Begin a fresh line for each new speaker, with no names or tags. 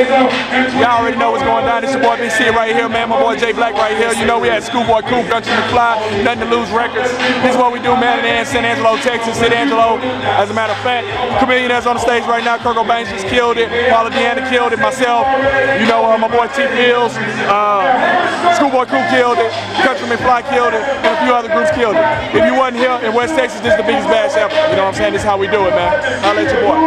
Y'all already know what's going down. It's your boy BC right here, man. My boy J Blak right here. You know we had Skcooboi Coo, Kuntry Fly, Nothin 2 Lose Records. This is what we do, man. In San Angelo, Texas. San Angelo, as a matter of fact. Chamillionaire's on the stage right now. Kirko Bangz just killed it. Paula DeAnda killed it. Myself, you know, uh, my boy T Fields, uh, Skcooboi Coo killed it. Countryman McFly killed it. And a few other groups killed it. If you wasn't here in West Texas, this is the biggest bash ever. You know what I'm saying? This is how we do it, man. I'll let you boy.